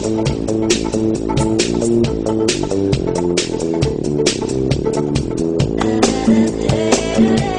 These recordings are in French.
Thank you.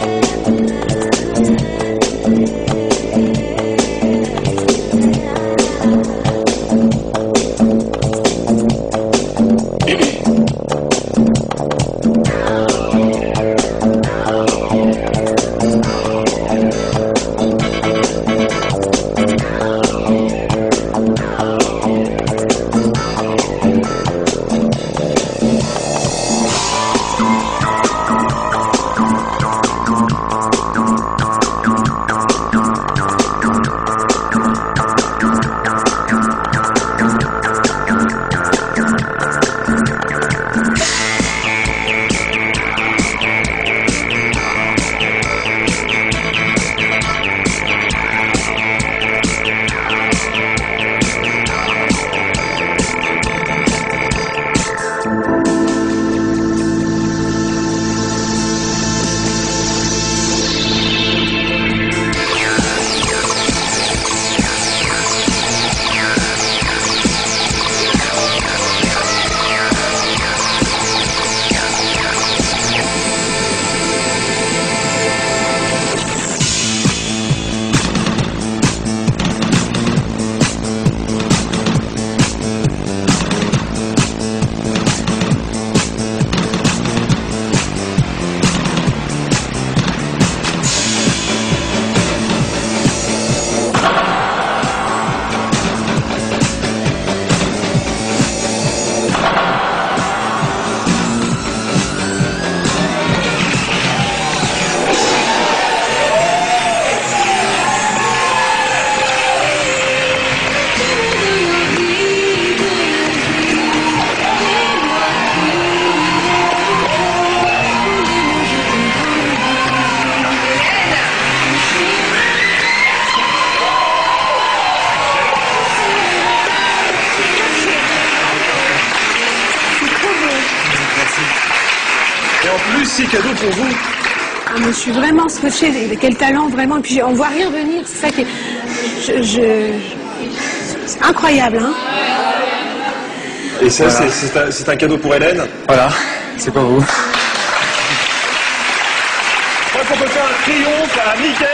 Et en plus, c'est cadeau pour vous. Ah, mais je suis vraiment scotchée. Quel talent, vraiment. Et puis, on voit rien venir. C'est ça qui est. Je, je- C'est incroyable, hein. Et ça, Voilà. c'est- un, cadeau pour Hélène. Voilà, c'est pour vous. Je crois qu'on peut faire un triomphe à Reza.